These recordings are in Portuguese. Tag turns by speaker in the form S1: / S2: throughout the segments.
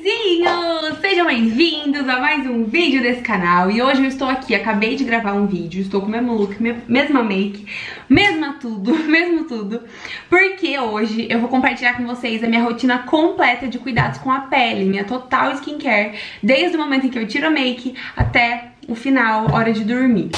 S1: Bebezinhos! Sejam bem-vindos a mais um vídeo desse canal E hoje eu estou aqui, acabei de gravar um vídeo Estou com o mesmo look, mesma make Mesma tudo, mesmo tudo Porque hoje eu vou compartilhar com vocês a minha rotina completa de cuidados com a pele Minha total skincare Desde o momento em que eu tiro a make até o final, hora de dormir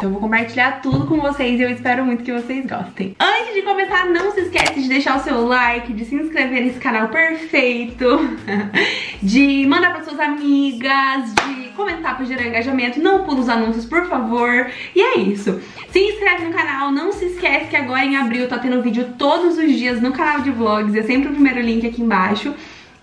S1: Então eu vou compartilhar tudo com vocês e eu espero muito que vocês gostem. Antes de começar, não se esquece de deixar o seu like, de se inscrever nesse canal perfeito, de mandar para suas amigas, de comentar para gerar engajamento, não pula os anúncios, por favor. E é isso. Se inscreve no canal, não se esquece que agora em abril tá tendo vídeo todos os dias no canal de vlogs, é sempre o primeiro link aqui embaixo.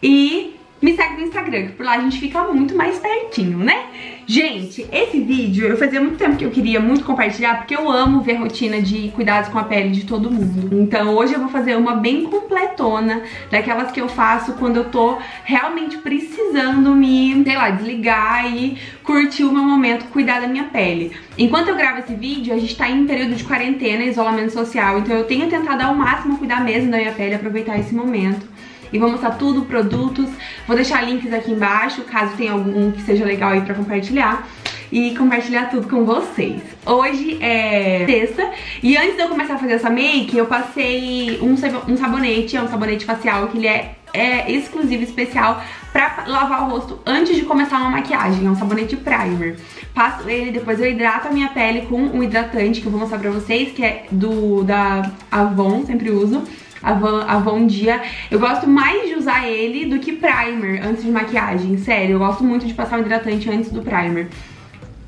S1: E me segue no Instagram, que por lá a gente fica muito mais pertinho, né? Gente, esse vídeo eu fazia muito tempo que eu queria muito compartilhar, porque eu amo ver rotina de cuidados com a pele de todo mundo. Então hoje eu vou fazer uma bem completona, daquelas que eu faço quando eu tô realmente precisando me, sei lá, desligar e curtir o meu momento, cuidar da minha pele. Enquanto eu gravo esse vídeo, a gente tá em período de quarentena, isolamento social, então eu tenho tentado ao máximo cuidar mesmo da minha pele, aproveitar esse momento e vou mostrar tudo, produtos. Vou deixar links aqui embaixo, caso tenha algum que seja legal aí pra compartilhar e compartilhar tudo com vocês. Hoje é sexta e antes de eu começar a fazer essa make, eu passei um, um sabonete, é um sabonete facial que ele é, é exclusivo, especial pra lavar o rosto antes de começar uma maquiagem, é um sabonete primer. Passo ele, depois eu hidrato a minha pele com um hidratante que eu vou mostrar pra vocês, que é do da Avon, sempre uso. Avon, Avon Dia. Eu gosto mais de usar ele do que primer antes de maquiagem, sério. Eu gosto muito de passar um hidratante antes do primer.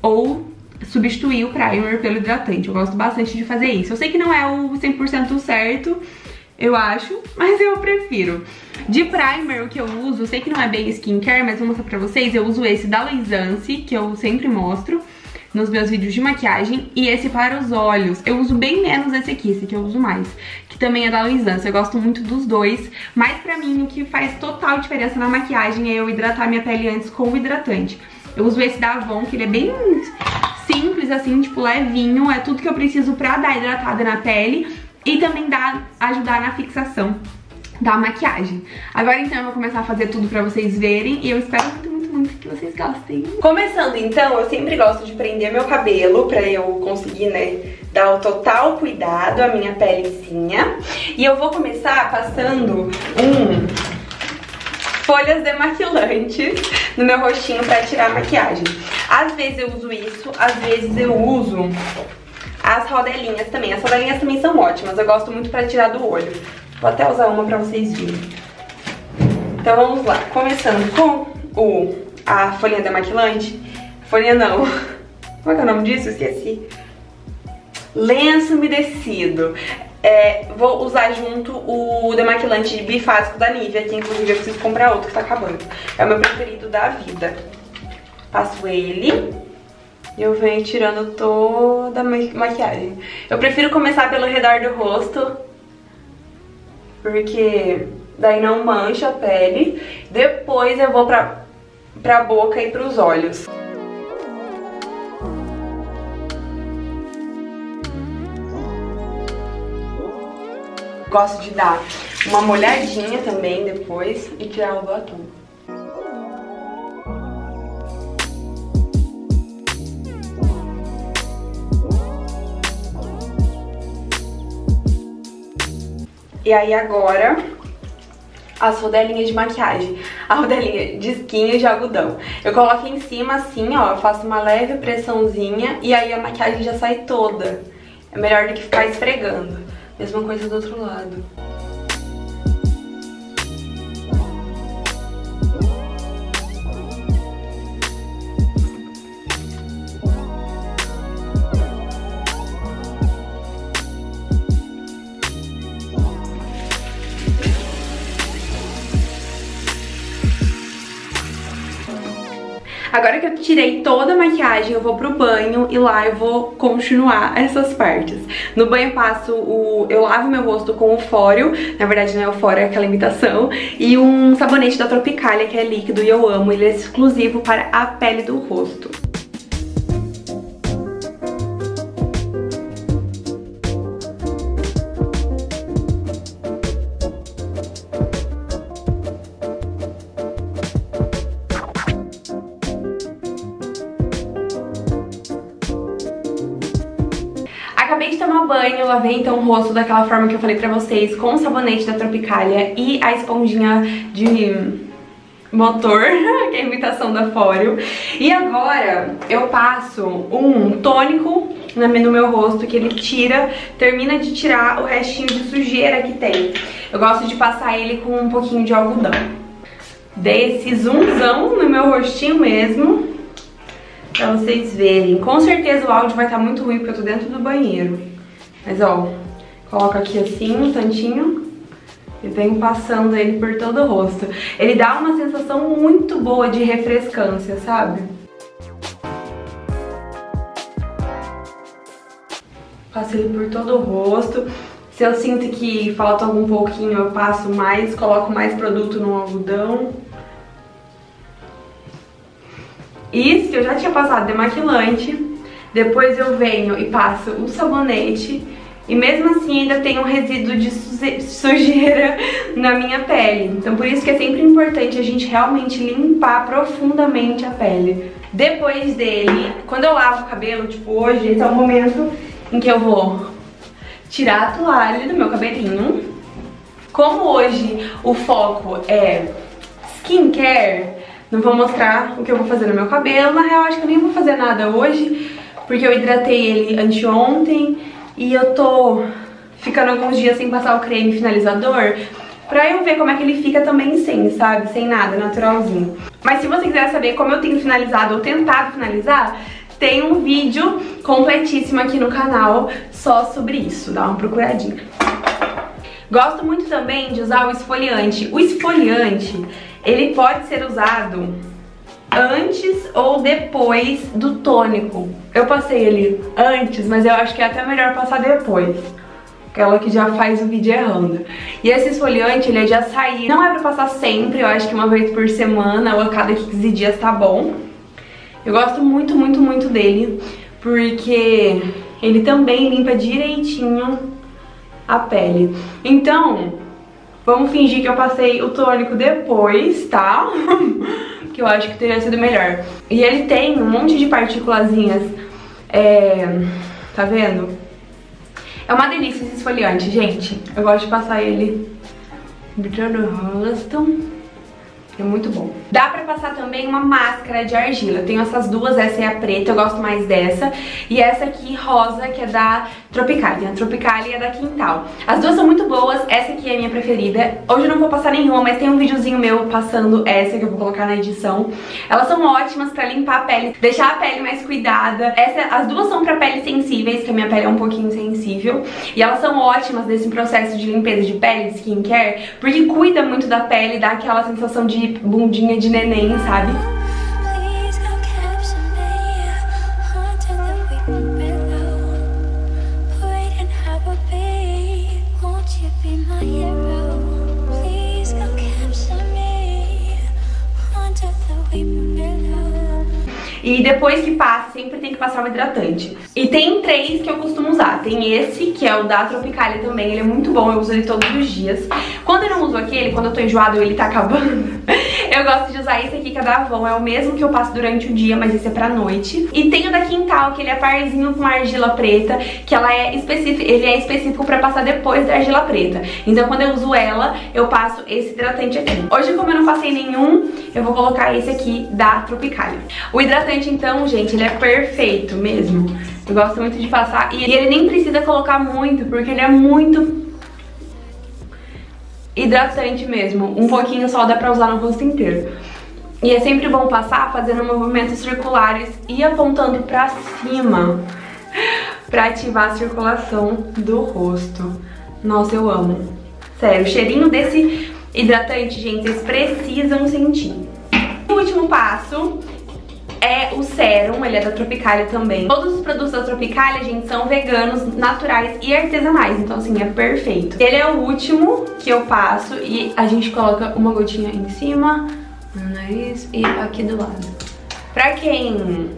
S1: Ou substituir o primer pelo hidratante. Eu gosto bastante de fazer isso. Eu sei que não é o 100% certo, eu acho, mas eu prefiro. De primer, o que eu uso, eu sei que não é bem skincare, mas vou mostrar pra vocês, eu uso esse da Luisance, que eu sempre mostro nos meus vídeos de maquiagem e esse para os olhos. Eu uso bem menos esse aqui, esse que eu uso mais, que também é da Luisance. Eu gosto muito dos dois, mas pra mim o que faz total diferença na maquiagem é eu hidratar minha pele antes com o hidratante. Eu uso esse da Avon, que ele é bem simples assim, tipo levinho, é tudo que eu preciso pra dar hidratada na pele e também dá, ajudar na fixação da maquiagem. Agora então eu vou começar a fazer tudo pra vocês verem e eu espero muito, muito, que vocês gostem. Começando então, eu sempre gosto de prender meu cabelo pra eu conseguir, né, dar o total cuidado à minha pelezinha. E eu vou começar passando um folhas demaquilantes no meu rostinho pra tirar a maquiagem. Às vezes eu uso isso, às vezes eu uso as rodelinhas também. As rodelinhas também são ótimas, eu gosto muito pra tirar do olho. Vou até usar uma pra vocês verem. Então vamos lá, começando com o, a folhinha demaquilante. Folhinha não. Como é que é o nome disso? Esqueci. Lenço umedecido. É, vou usar junto o demaquilante bifásico da Nivea, que inclusive eu preciso comprar outro que tá acabando. É o meu preferido da vida. Passo ele e eu venho tirando toda a maquiagem. Eu prefiro começar pelo redor do rosto, porque daí não mancha a pele. Depois eu vou pra, pra boca e pros olhos. Gosto de dar uma molhadinha também depois e tirar o batom. E aí agora, as rodelinhas de maquiagem. A rodelinha de esquinha de algodão. Eu coloco em cima assim, ó, faço uma leve pressãozinha e aí a maquiagem já sai toda. É melhor do que ficar esfregando. Mesma coisa do outro lado. Tirei toda a maquiagem, eu vou pro banho e lá eu vou continuar essas partes. No banho eu passo o... eu lavo meu rosto com o fóreo, na verdade não é o fóreo, é aquela imitação, e um sabonete da Tropicalia que é líquido e eu amo, ele é exclusivo para a pele do rosto. Banho, lavei então o rosto daquela forma que eu falei pra vocês, com o sabonete da Tropicália e a esponjinha de motor, que é a imitação da Fóreo. E agora eu passo um tônico no meu rosto que ele tira, termina de tirar o restinho de sujeira que tem. Eu gosto de passar ele com um pouquinho de algodão. Dei esse zoomzão no meu rostinho mesmo, pra vocês verem. Com certeza o áudio vai estar muito ruim porque eu tô dentro do banheiro. Mas ó, coloco aqui assim um tantinho e venho passando ele por todo o rosto. Ele dá uma sensação muito boa de refrescância, sabe? Passo ele por todo o rosto. Se eu sinto que falta algum pouquinho, eu passo mais, coloco mais produto no algodão. Se eu já tinha passado demaquilante, depois eu venho e passo o sabonete e mesmo assim ainda tem um resíduo de sujeira na minha pele. Então por isso que é sempre importante a gente realmente limpar profundamente a pele. Depois dele, quando eu lavo o cabelo, tipo hoje, esse é o momento em que eu vou tirar a toalha do meu cabelinho. Como hoje o foco é skincare, não vou mostrar o que eu vou fazer no meu cabelo. Na real, acho que eu nem vou fazer nada hoje, porque eu hidratei ele anteontem e eu tô ficando alguns dias sem passar o creme finalizador pra eu ver como é que ele fica também sem, sabe? Sem nada, naturalzinho. Mas se você quiser saber como eu tenho finalizado ou tentado finalizar, tem um vídeo completíssimo aqui no canal só sobre isso, dá uma procuradinha. Gosto muito também de usar o esfoliante. O esfoliante, ele pode ser usado antes ou depois do tônico. Eu passei ele antes, mas eu acho que é até melhor passar depois. Aquela que já faz o vídeo errando. E esse esfoliante, ele é de açaí. Não é pra passar sempre, eu acho que uma vez por semana ou a cada 15 dias tá bom. Eu gosto muito, muito, muito dele, porque ele também limpa direitinho a pele. Então, vamos fingir que eu passei o tônico depois, tá? que eu acho que teria sido melhor. E ele tem um monte de partículazinhas, é... tá vendo? É uma delícia esse esfoliante, gente. Eu gosto de passar ele todo o rosto. É muito bom. Dá pra passar também uma máscara de argila. Eu tenho essas duas, essa é a preta, eu gosto mais dessa. E essa aqui, rosa, que é da Tropicalia. A Tropicalia é da Quintal. As duas são muito boas, essa aqui é a minha preferida. Hoje eu não vou passar nenhuma, mas tem um videozinho meu passando essa que eu vou colocar na edição. Elas são ótimas pra limpar a pele, deixar a pele mais cuidada. Essa, as duas são pra peles sensíveis, que a minha pele é um pouquinho sensível. E elas são ótimas nesse processo de limpeza de pele, de skincare, porque cuida muito da pele, dá aquela sensação de bundinha de neném, sabe? E depois que passa, sempre passar um hidratante. E tem três que eu costumo usar. Tem esse, que é o da Tropicalia também. Ele é muito bom, eu uso ele todos os dias. Quando eu não uso aquele, quando eu tô enjoado ele tá acabando, eu gosto de usar esse aqui que é da Avon. É o mesmo que eu passo durante o dia, mas esse é pra noite. E tem o da Quintal, que ele é parzinho com argila preta, que ela é específico, ele é específico pra passar depois da argila preta. Então quando eu uso ela, eu passo esse hidratante aqui. Hoje, como eu não passei nenhum, eu vou colocar esse aqui da Tropicalia. O hidratante então, gente, ele é perfeito mesmo. Eu gosto muito de passar. E ele nem precisa colocar muito, porque ele é muito hidratante mesmo. Um pouquinho só dá pra usar no rosto inteiro. E é sempre bom passar fazendo movimentos circulares e apontando pra cima pra ativar a circulação do rosto. Nossa, eu amo. Sério, o cheirinho desse hidratante, gente, vocês precisam sentir. O último passo é o Serum, ele é da Tropicalia também. Todos os produtos da Tropicalia, gente, são veganos, naturais e artesanais, então assim, é perfeito. Ele é o último que eu passo e a gente coloca uma gotinha em cima, no nariz e aqui do lado. Pra quem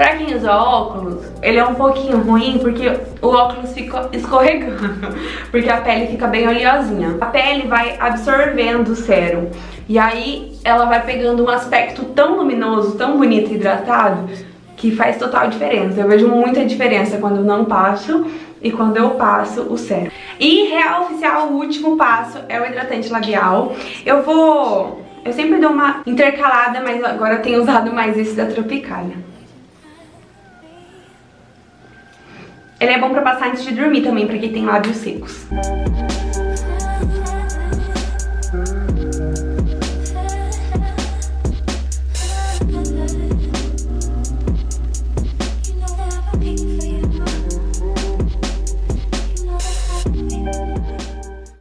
S1: Pra quem usa óculos, ele é um pouquinho ruim porque o óculos fica escorregando, porque a pele fica bem oleosinha. A pele vai absorvendo o sérum e aí ela vai pegando um aspecto tão luminoso, tão bonito e hidratado, que faz total diferença. Eu vejo muita diferença quando não passo e quando eu passo o sérum. E real oficial, o último passo é o hidratante labial. Eu vou... Eu sempre dou uma intercalada, mas agora eu tenho usado mais esse da Tropicália. Ele é bom pra passar antes de dormir também, pra quem tem lábios secos.